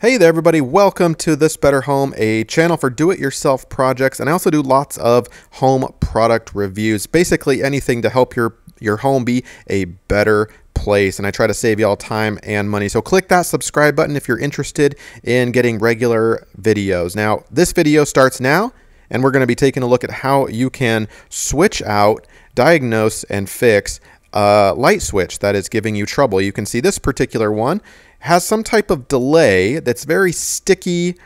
Hey there everybody, welcome to This Better Home, a channel for do-it-yourself projects, and I also do lots of home product reviews, basically anything to help your, your home be a better place, and I try to save you all time and money. So click that subscribe button if you're interested in getting regular videos. Now, this video starts now, and we're going to be taking a look at how you can switch out, diagnose, and fix a light switch that is giving you trouble. You can see this particular one has some type of delay that's very sticky.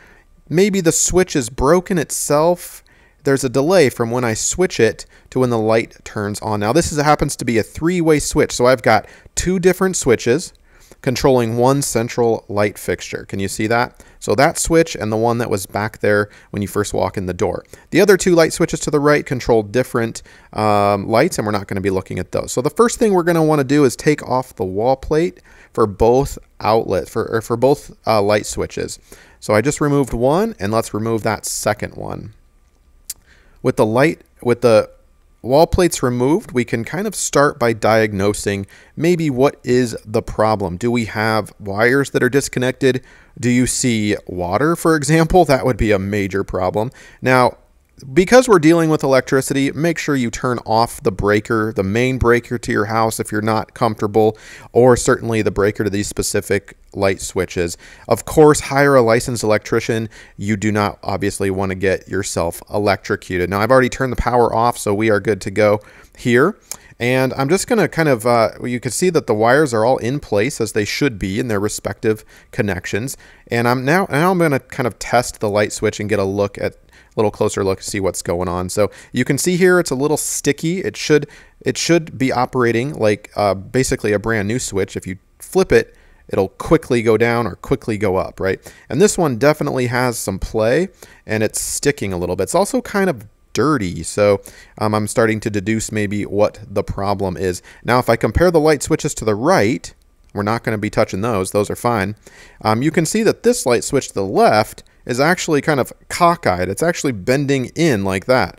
Maybe the switch is broken itself. There's a delay from when I switch it to when the light turns on. Now this is, happens to be a three-way switch, so I've got two different switches controlling one central light fixture. Can you see that? So that switch and the one that was back there when you first walk in the door. The other two light switches to the right control different um, lights and we're not going to be looking at those. So the first thing we're going to want to do is take off the wall plate for both outlets, for, for both uh, light switches. So I just removed one and let's remove that second one. With the light, with the wall plates removed, we can kind of start by diagnosing maybe what is the problem. Do we have wires that are disconnected? Do you see water, for example? That would be a major problem. Now, because we're dealing with electricity, make sure you turn off the breaker, the main breaker to your house if you're not comfortable, or certainly the breaker to these specific light switches. Of course, hire a licensed electrician. You do not obviously want to get yourself electrocuted. Now, I've already turned the power off, so we are good to go here. And I'm just going to kind of, uh, you can see that the wires are all in place as they should be in their respective connections. And I'm now, now I'm going to kind of test the light switch and get a look at little closer look to see what's going on. So you can see here it's a little sticky. It should it should be operating like uh, basically a brand new switch. If you flip it, it'll quickly go down or quickly go up, right? And this one definitely has some play and it's sticking a little bit. It's also kind of dirty. So um, I'm starting to deduce maybe what the problem is. Now, if I compare the light switches to the right, we're not going to be touching those. Those are fine. Um, you can see that this light switch to the left is actually kind of cockeyed. It's actually bending in like that.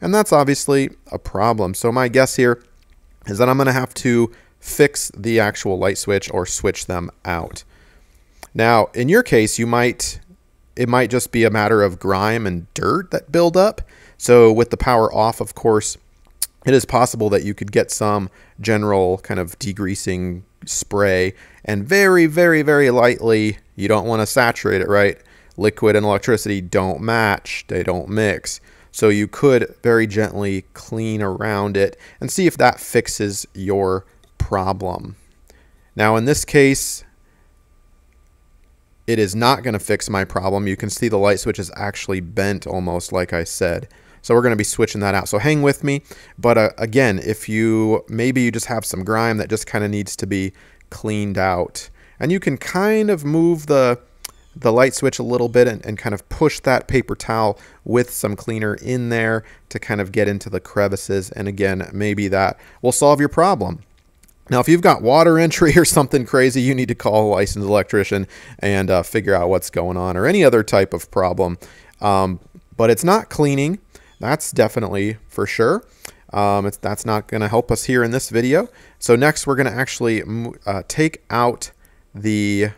And that's obviously a problem. So my guess here is that I'm going to have to fix the actual light switch or switch them out. Now, in your case, you might it might just be a matter of grime and dirt that build up. So with the power off, of course, it is possible that you could get some general kind of degreasing spray and very, very, very lightly, you don't want to saturate it, right? Liquid and electricity don't match, they don't mix. So you could very gently clean around it and see if that fixes your problem. Now in this case, it is not going to fix my problem. You can see the light switch is actually bent almost like I said. So we're going to be switching that out. So hang with me. But uh, again, if you maybe you just have some grime that just kind of needs to be cleaned out. And you can kind of move the the light switch a little bit and, and, kind of push that paper towel with some cleaner in there to kind of get into the crevices. And again, maybe that will solve your problem. Now, if you've got water entry or something crazy, you need to call a licensed electrician and uh, figure out what's going on or any other type of problem. Um, but it's not cleaning. That's definitely for sure. Um, that's not going to help us here in this video. So next, we're going to actually uh, take out the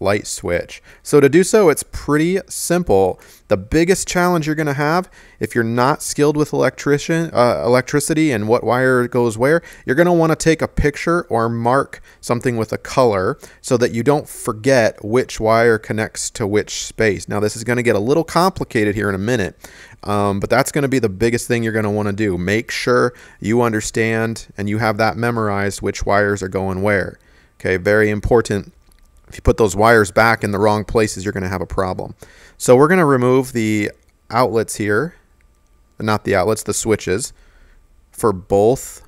light switch. So to do so, it's pretty simple. The biggest challenge you're going to have if you're not skilled with electrician, uh, electricity and what wire goes where, you're going to want to take a picture or mark something with a color so that you don't forget which wire connects to which space. Now this is going to get a little complicated here in a minute, um, but that's going to be the biggest thing you're going to want to do. Make sure you understand and you have that memorized which wires are going where. Okay, very important if you put those wires back in the wrong places, you're going to have a problem. So we're going to remove the outlets here, not the outlets, the switches for both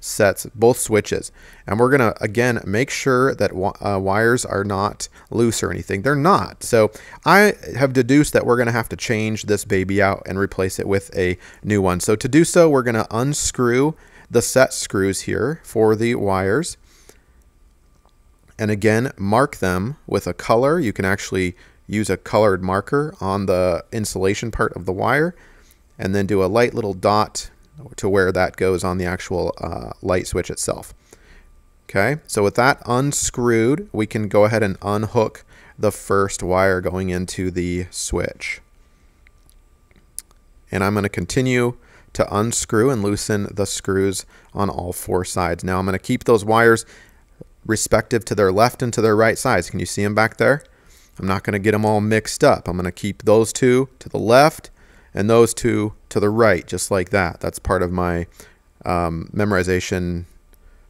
sets, both switches. And we're going to, again, make sure that uh, wires are not loose or anything. They're not. So I have deduced that we're going to have to change this baby out and replace it with a new one. So to do so, we're going to unscrew the set screws here for the wires and again, mark them with a color. You can actually use a colored marker on the insulation part of the wire and then do a light little dot to where that goes on the actual uh, light switch itself. Okay, so with that unscrewed, we can go ahead and unhook the first wire going into the switch. And I'm going to continue to unscrew and loosen the screws on all four sides. Now I'm going to keep those wires respective to their left and to their right sides. Can you see them back there? I'm not going to get them all mixed up. I'm going to keep those two to the left and those two to the right, just like that. That's part of my um, memorization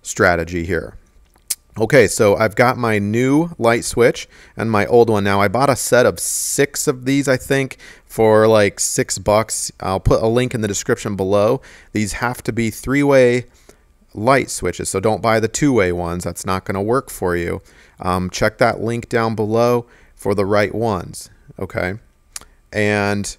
strategy here. Okay, so I've got my new light switch and my old one now. I bought a set of six of these, I think, for like six bucks. I'll put a link in the description below. These have to be three-way light switches, so don't buy the two-way ones. That's not going to work for you. Um, check that link down below for the right ones, okay? And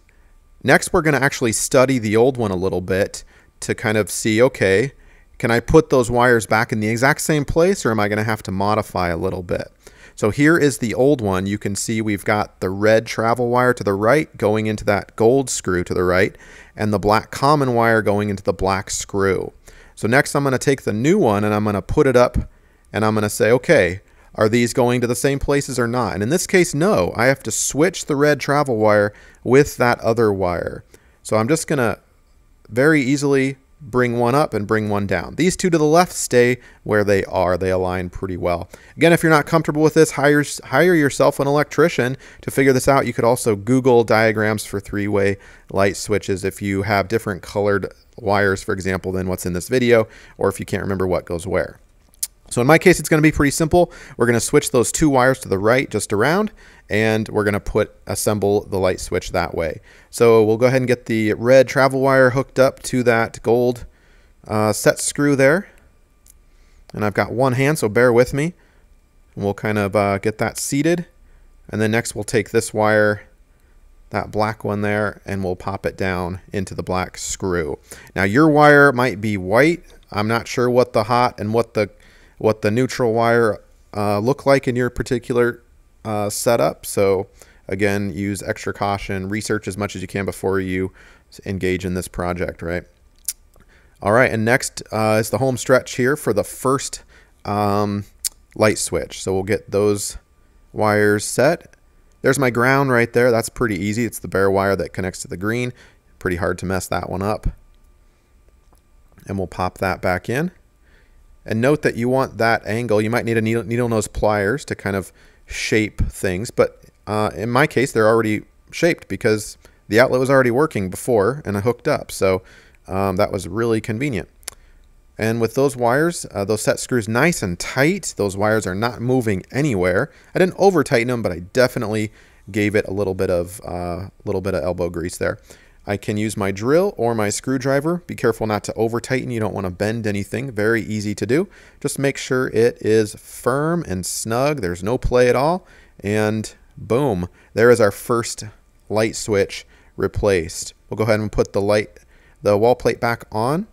next we're going to actually study the old one a little bit to kind of see, okay, can I put those wires back in the exact same place or am I going to have to modify a little bit? So here is the old one. You can see we've got the red travel wire to the right going into that gold screw to the right and the black common wire going into the black screw. So next I'm going to take the new one and I'm going to put it up and I'm going to say, okay, are these going to the same places or not? And in this case, no. I have to switch the red travel wire with that other wire. So I'm just going to very easily bring one up and bring one down. These two to the left stay where they are. They align pretty well. Again, if you're not comfortable with this, hire, hire yourself an electrician to figure this out. You could also Google diagrams for three-way light switches if you have different colored wires, for example, than what's in this video, or if you can't remember what goes where. So in my case, it's going to be pretty simple. We're going to switch those two wires to the right just around, and we're going to put assemble the light switch that way. So we'll go ahead and get the red travel wire hooked up to that gold uh, set screw there. And I've got one hand, so bear with me. And We'll kind of uh, get that seated. And then next we'll take this wire, that black one there, and we'll pop it down into the black screw. Now your wire might be white. I'm not sure what the hot and what the what the neutral wire uh, look like in your particular uh, setup. So again, use extra caution, research as much as you can before you engage in this project, right? All right, and next uh, is the home stretch here for the first um, light switch. So we'll get those wires set. There's my ground right there. That's pretty easy. It's the bare wire that connects to the green. Pretty hard to mess that one up. And we'll pop that back in. And note that you want that angle. You might need a needle, needle nose pliers to kind of shape things. But uh, in my case, they're already shaped because the outlet was already working before and I hooked up. So um, that was really convenient. And with those wires, uh, those set screws nice and tight. Those wires are not moving anywhere. I didn't over tighten them, but I definitely gave it a little bit of uh, little bit of elbow grease there. I can use my drill or my screwdriver. Be careful not to over tighten. You don't want to bend anything. Very easy to do. Just make sure it is firm and snug. There's no play at all. And boom, there is our first light switch replaced. We'll go ahead and put the light, the wall plate back on.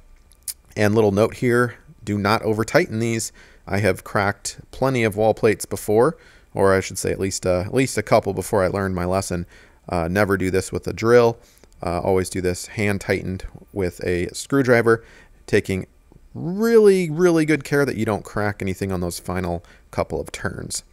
And little note here, do not over tighten these. I have cracked plenty of wall plates before, or I should say at least, uh, at least a couple before I learned my lesson. Uh, never do this with a drill. Uh, always do this hand tightened with a screwdriver, taking really, really good care that you don't crack anything on those final couple of turns.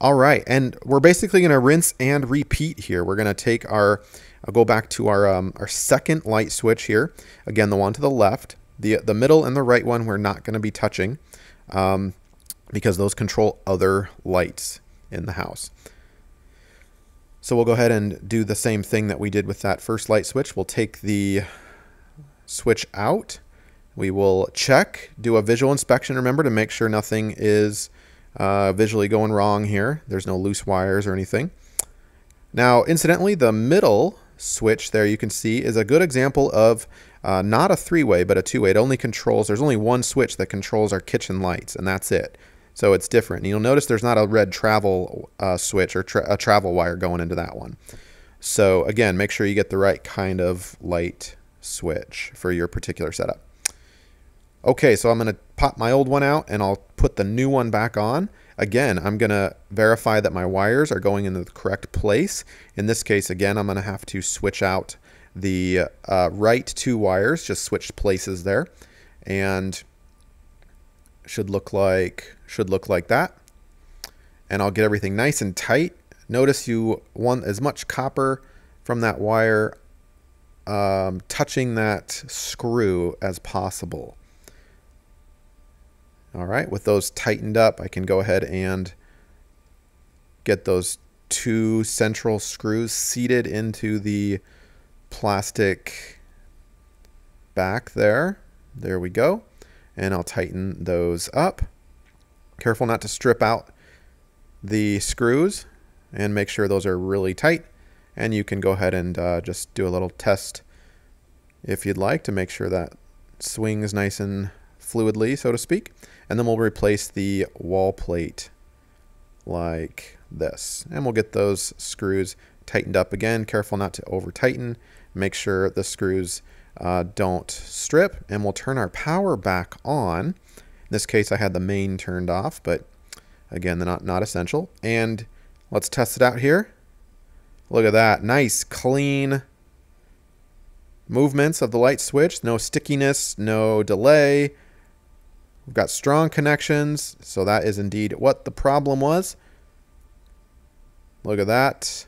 All right, and we're basically going to rinse and repeat here. We're going to take our, I'll go back to our, um, our second light switch here. Again, the one to the left. The, the middle and the right one we're not going to be touching um, because those control other lights in the house. So we'll go ahead and do the same thing that we did with that first light switch. We'll take the switch out. We will check, do a visual inspection, remember, to make sure nothing is uh, visually going wrong here. There's no loose wires or anything. Now, incidentally, the middle switch there you can see is a good example of uh, not a three-way, but a two-way. It only controls, there's only one switch that controls our kitchen lights, and that's it. So it's different. And you'll notice there's not a red travel uh, switch or tra a travel wire going into that one. So again, make sure you get the right kind of light switch for your particular setup. Okay, so I'm going to pop my old one out and I'll put the new one back on. Again, I'm going to verify that my wires are going in the correct place. In this case, again, I'm going to have to switch out the uh, right two wires, just switch places there. And should look like should look like that. And I'll get everything nice and tight. Notice you want as much copper from that wire um, touching that screw as possible. All right, with those tightened up, I can go ahead and get those two central screws seated into the plastic back there. There we go. And I'll tighten those up. Careful not to strip out the screws and make sure those are really tight. And you can go ahead and uh, just do a little test if you'd like to make sure that swings nice and fluidly, so to speak. And then we'll replace the wall plate like this. And we'll get those screws tightened up again. Careful not to over tighten. Make sure the screws uh, don't strip. And we'll turn our power back on. In this case, I had the main turned off, but again, they're not, not essential. And let's test it out here. Look at that. Nice, clean movements of the light switch. No stickiness, no delay. We've got strong connections, so that is indeed what the problem was. Look at that.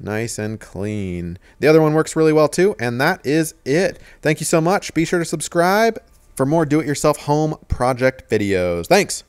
Nice and clean. The other one works really well too, and that is it. Thank you so much. Be sure to subscribe for more do-it-yourself home project videos. Thanks.